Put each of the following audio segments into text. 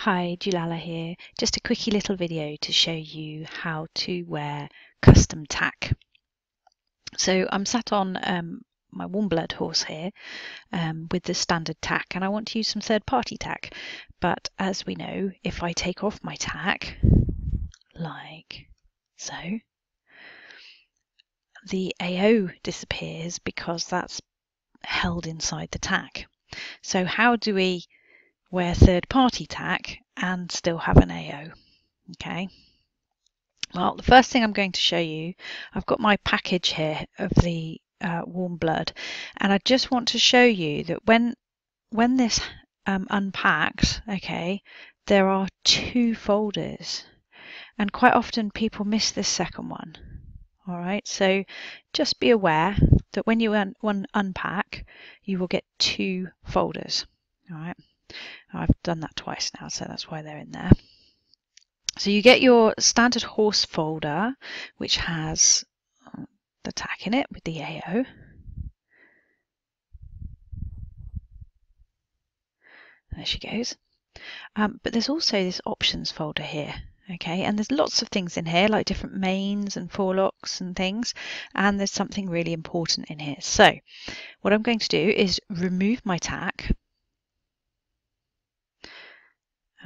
Hi, Julala here. Just a quickie little video to show you how to wear custom tack. So I'm sat on um, my warm blood horse here um, with the standard tack and I want to use some third party tack. But as we know, if I take off my tack, like so, the AO disappears because that's held inside the tack. So how do we wear third party tack and still have an AO. Okay. Well, the first thing I'm going to show you, I've got my package here of the uh, warm blood, and I just want to show you that when when this um, unpacks, okay, there are two folders, and quite often people miss this second one. All right, so just be aware that when you un one unpack, you will get two folders. All right. I've done that twice now, so that's why they're in there. So you get your standard horse folder, which has um, the tack in it with the AO. There she goes. Um, but there's also this options folder here. Okay, and there's lots of things in here, like different manes and forelocks and things, and there's something really important in here. So what I'm going to do is remove my tack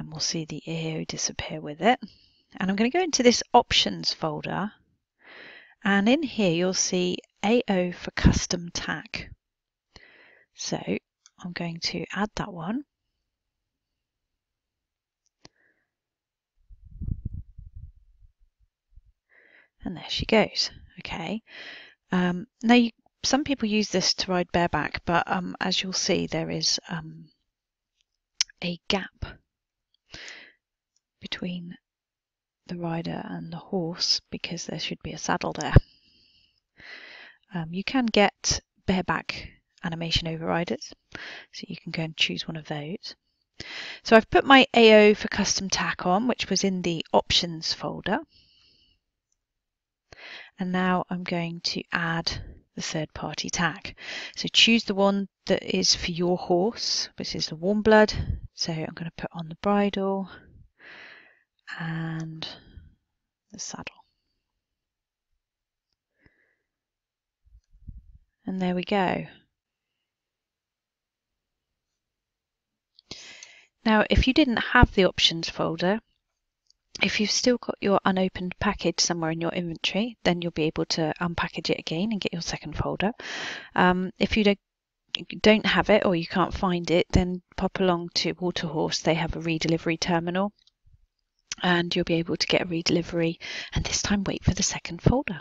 and we'll see the AO disappear with it. And I'm going to go into this options folder and in here you'll see AO for custom tack. So I'm going to add that one. And there she goes. Okay. Um, now, you, some people use this to ride bareback, but um, as you'll see, there is um, a gap between the rider and the horse because there should be a saddle there. Um, you can get bareback animation overriders, so you can go and choose one of those. So I've put my AO for custom tack on, which was in the options folder. And now I'm going to add the third party tack. So choose the one that is for your horse, which is the warm blood. So I'm going to put on the bridle and the saddle. And there we go. Now, if you didn't have the options folder, if you've still got your unopened package somewhere in your inventory, then you'll be able to unpackage it again and get your second folder. Um, if you don't, have it or you can't find it, then pop along to Waterhorse. They have a redelivery terminal and you'll be able to get a redelivery and this time wait for the second folder.